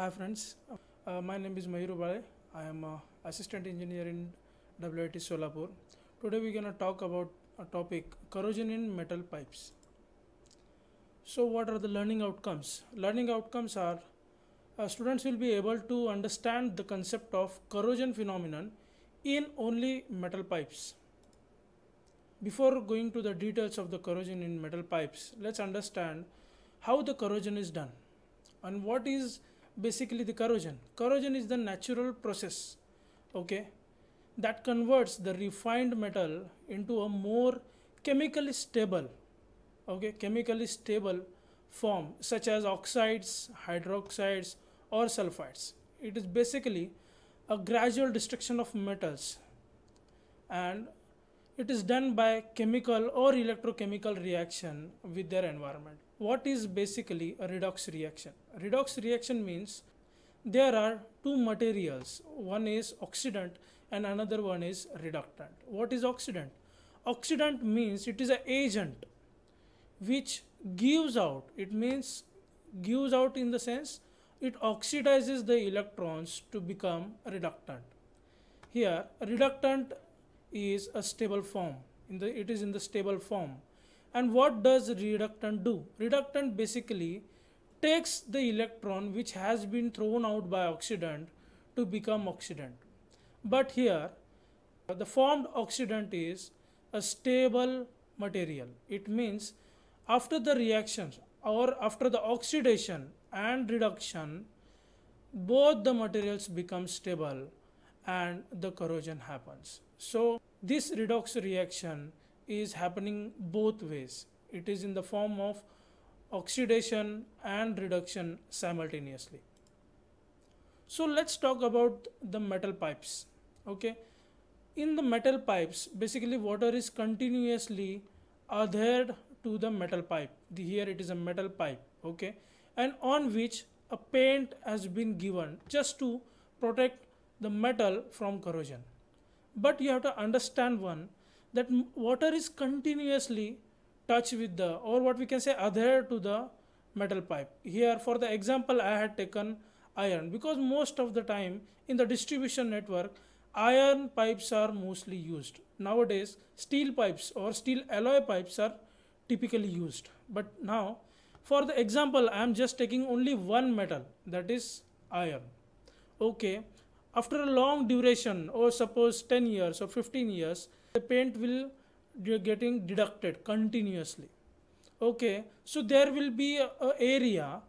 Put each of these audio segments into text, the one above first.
Hi friends, uh, my name is Ubale. I am a assistant engineer in WIT Solapur. Today we're gonna talk about a topic corrosion in metal pipes. So what are the learning outcomes? Learning outcomes are uh, students will be able to understand the concept of corrosion phenomenon in only metal pipes. Before going to the details of the corrosion in metal pipes, let's understand how the corrosion is done and what is basically the corrosion. Corrosion is the natural process, okay, that converts the refined metal into a more chemically stable, okay, chemically stable form such as oxides, hydroxides, or sulfides. It is basically a gradual destruction of metals and it is done by chemical or electrochemical reaction with their environment. What is basically a redox reaction? Redox reaction means there are two materials. One is oxidant and another one is reductant. What is oxidant? Oxidant means it is an agent which gives out. It means gives out in the sense it oxidizes the electrons to become reductant. Here reductant is a stable form. In the it is in the stable form. And what does reductant do? Reductant basically takes the electron which has been thrown out by oxidant to become oxidant. But here the formed oxidant is a stable material. It means after the reactions or after the oxidation and reduction both the materials become stable and the corrosion happens so this redox reaction is happening both ways. It is in the form of oxidation and reduction simultaneously. So let's talk about the metal pipes. Okay. In the metal pipes, basically water is continuously adhered to the metal pipe. The, here it is a metal pipe. Okay. And on which a paint has been given just to protect the metal from corrosion. But you have to understand one that water is continuously touch with the or what we can say adhere to the metal pipe. Here for the example i had taken iron. Because most of the time in the distribution network iron pipes are mostly used. Nowadays steel pipes or steel alloy pipes are typically used. But now for the example i am just taking only one metal that is iron. Okay after a long duration or suppose 10 years or 15 years the paint will be getting deducted continuously. Okay so there will be a, a, area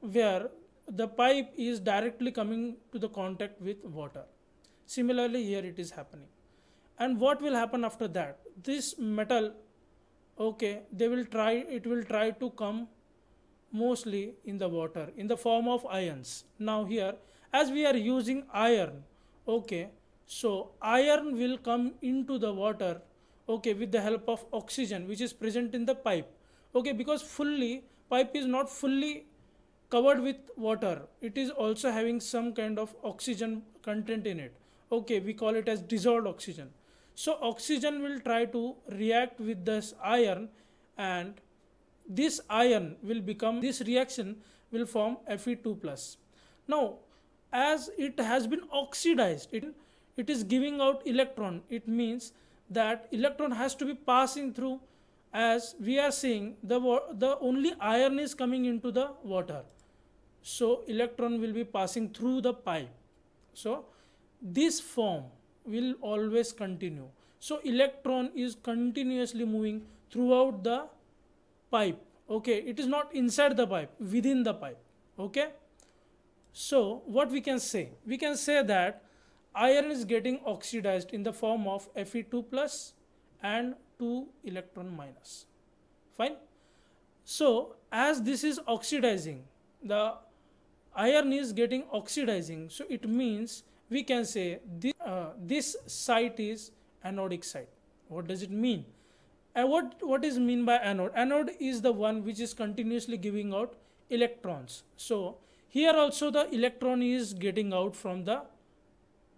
where the pipe is directly coming to the contact with water. Similarly here it is happening. And what will happen after that? This metal okay they will try it will try to come mostly in the water in the form of ions. Now here as we are using iron okay? So iron will come into the water okay with the help of oxygen which is present in the pipe okay? Because fully pipe is not fully covered with water. It is also having some kind of oxygen content in it okay? We call it as dissolved oxygen. So oxygen will try to react with this iron and this iron will become this reaction will form Fe2 plus. Now as it has been oxidized it, it is giving out electron. It means that electron has to be passing through as we are seeing the the only iron is coming into the water. So electron will be passing through the pipe. So this form will always continue. So electron is continuously moving throughout the pipe. Okay? It is not inside the pipe within the pipe. Okay so what we can say? We can say that iron is getting oxidized in the form of Fe2 plus and 2 electron minus. Fine. So as this is oxidizing, the iron is getting oxidizing. So it means we can say this, uh, this site is anodic site. What does it mean? And what, what is mean by anode? Anode is the one which is continuously giving out electrons. So here also the electron is getting out from the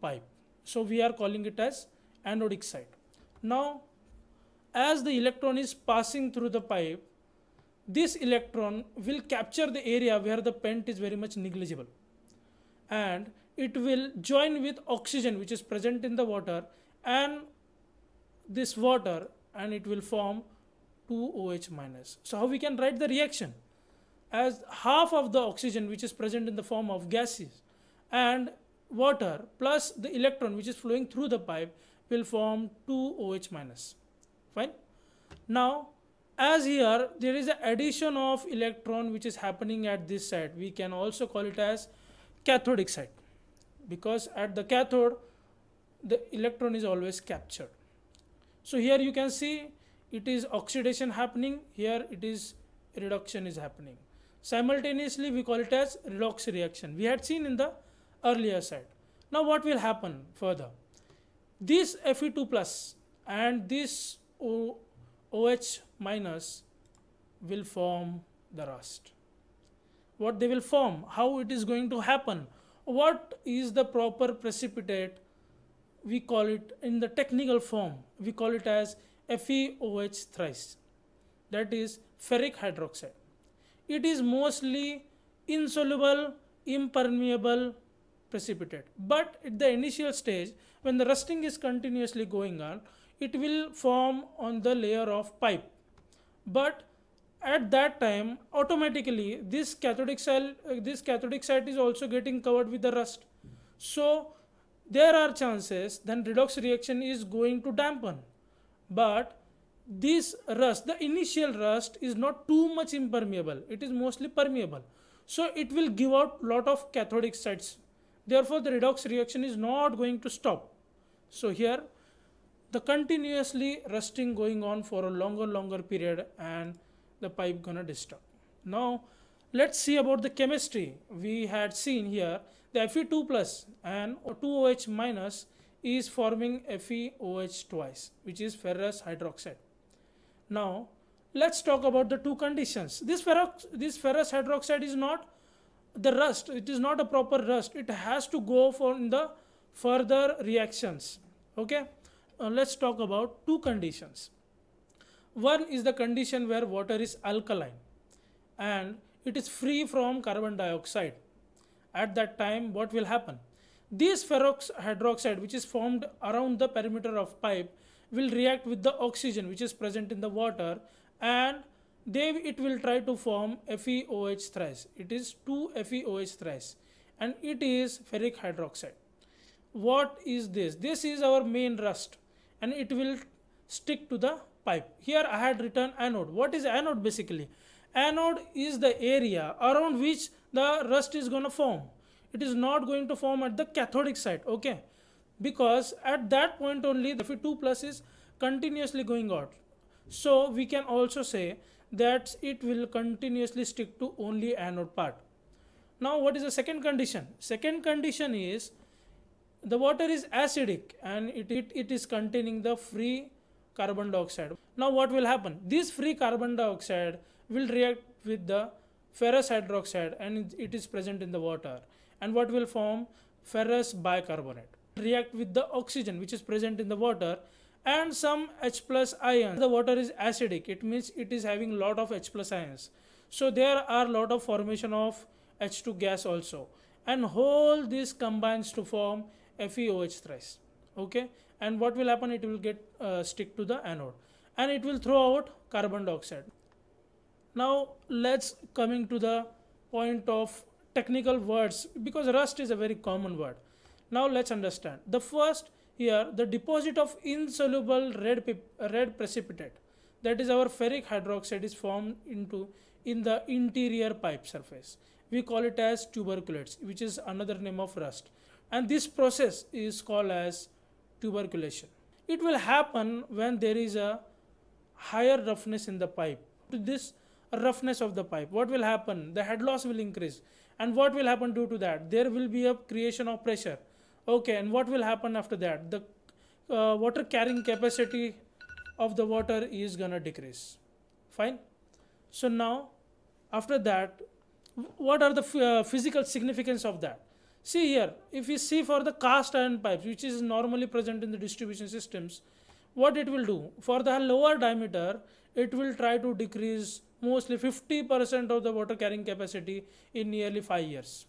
pipe. So we are calling it as anodic side. Now as the electron is passing through the pipe, this electron will capture the area where the paint is very much negligible. and it will join with oxygen which is present in the water and this water and it will form 2OH minus. So how we can write the reaction? As half of the oxygen which is present in the form of gases and water plus the electron which is flowing through the pipe will form 2OH minus. Fine. Now as here there is an addition of electron which is happening at this side we can also call it as cathodic side because at the cathode the electron is always captured so here you can see it is oxidation happening here it is reduction is happening simultaneously we call it as redox reaction. We had seen in the earlier side now what will happen further? This Fe2 plus and this o OH minus will form the rust. What they will form how it is going to happen what is the proper precipitate we call it in the technical form we call it as FeOH thrice. That is ferric hydroxide it is mostly insoluble impermeable precipitate but at the initial stage when the rusting is continuously going on it will form on the layer of pipe. But at that time automatically this cathodic cell uh, this cathodic site is also getting covered with the rust. So there are chances then redox reaction is going to dampen. But this rust the initial rust is not too much impermeable it is mostly permeable so it will give out lot of cathodic sites therefore the redox reaction is not going to stop so here the continuously rusting going on for a longer longer period and the pipe gonna disturb. Now let's see about the chemistry. We had seen here the Fe2 plus and 2OH minus is forming FeOH twice which is ferrous hydroxide. Now let's talk about the two conditions. This, ferrous, this ferrous hydroxide is not the rust, it is not a proper rust. It has to go for the further reactions. Okay, uh, let's talk about two conditions. One is the condition where water is alkaline and it is free from carbon dioxide. At that time, what will happen? This ferrous hydroxide, which is formed around the perimeter of pipe, will react with the oxygen which is present in the water and they it will try to form FeOH thrice. It is 2 FeOH thrice and it is ferric hydroxide. What is this? This is our main rust and it will stick to the pipe. Here I had written anode. What is anode basically? Anode is the area around which the rust is going to form. It is not going to form at the cathodic side, okay? Because at that point only the Fe2 plus is continuously going out. So we can also say that it will continuously stick to only anode part. Now what is the second condition? Second condition is the water is acidic and it, it, it is containing the free carbon dioxide. Now what will happen? This free carbon dioxide will react with the ferrous hydroxide and it is present in the water and what will form ferrous bicarbonate react with the oxygen which is present in the water and some H plus ions. The water is acidic. It means it is having lot of H plus ions. So there are lot of formation of H2 gas also. And whole this combines to form FeOH thrice. Okay? And what will happen? It will get uh, stick to the anode. And it will throw out carbon dioxide. Now let's coming to the point of technical words because rust is a very common word now let's understand the first here the deposit of insoluble red red precipitate that is our ferric hydroxide is formed into in the interior pipe surface we call it as tuberculates which is another name of rust and this process is called as tuberculation. It will happen when there is a higher roughness in the pipe. To this roughness of the pipe, what will happen? The head loss will increase. And what will happen due to that? There will be a creation of pressure. Okay, and what will happen after that? The uh, water carrying capacity of the water is gonna decrease. Fine. So now, after that, what are the uh, physical significance of that? See here, if we see for the cast iron pipes, which is normally present in the distribution systems, what it will do? For the lower diameter, it will try to decrease mostly 50% of the water carrying capacity in nearly 5 years.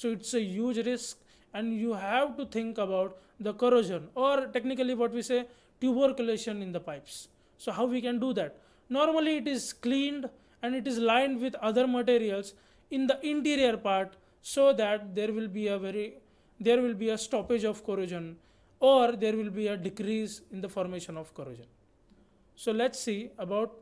so it's a huge risk and you have to think about the corrosion or technically what we say tuberculation in the pipes. So how we can do that? Normally it is cleaned and it is lined with other materials in the interior part so that there will be a very there will be a stoppage of corrosion or there will be a decrease in the formation of corrosion. So let's see about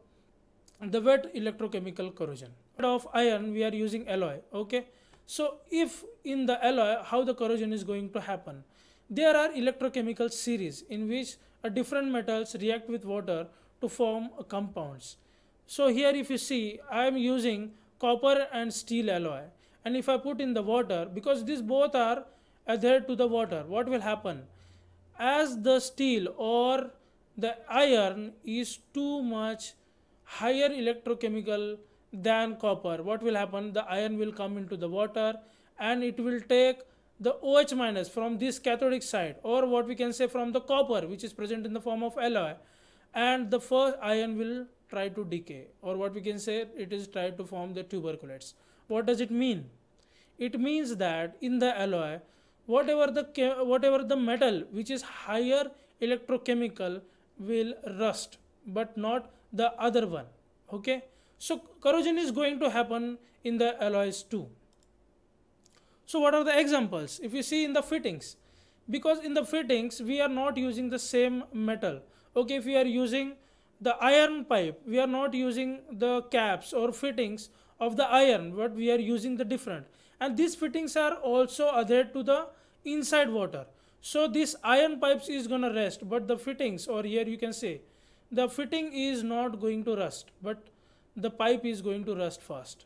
the wet electrochemical corrosion. Of iron we are using alloy okay so if in the alloy how the corrosion is going to happen? There are electrochemical series in which a different metals react with water to form compounds. So here if you see i am using copper and steel alloy. And if i put in the water because these both are adhered to the water what will happen? As the steel or the iron is too much higher electrochemical than copper. What will happen? The iron will come into the water and it will take the OH minus from this cathodic side or what we can say from the copper which is present in the form of alloy and the first iron will try to decay or what we can say it is try to form the tuberculates. What does it mean? It means that in the alloy whatever the whatever the metal which is higher electrochemical will rust but not the other one. Okay so corrosion is going to happen in the alloys too. So what are the examples? If you see in the fittings because in the fittings we are not using the same metal. Okay if we are using the iron pipe we are not using the caps or fittings of the iron but we are using the different. And these fittings are also adhered to the inside water. So this iron pipes is gonna rest but the fittings or here you can say the fitting is not going to rust but the pipe is going to rust fast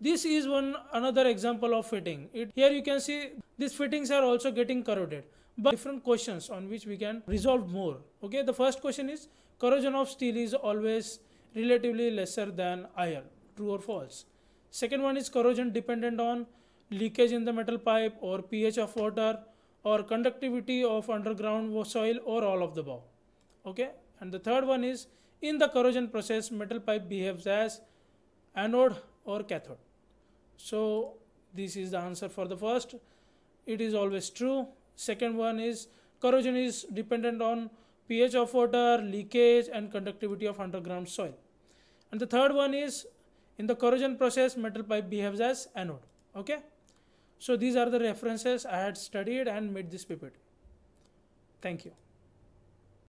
this is one another example of fitting it here you can see these fittings are also getting corroded but different questions on which we can resolve more okay the first question is corrosion of steel is always relatively lesser than iron true or false second one is corrosion dependent on leakage in the metal pipe or pH of water or conductivity of underground soil or all of the above. Okay. And the third one is in the corrosion process metal pipe behaves as anode or cathode. So this is the answer for the first. It is always true. Second one is corrosion is dependent on pH of water, leakage and conductivity of underground soil. And the third one is in the corrosion process metal pipe behaves as anode. Okay. So these are the references I had studied and made this PPT. Thank you.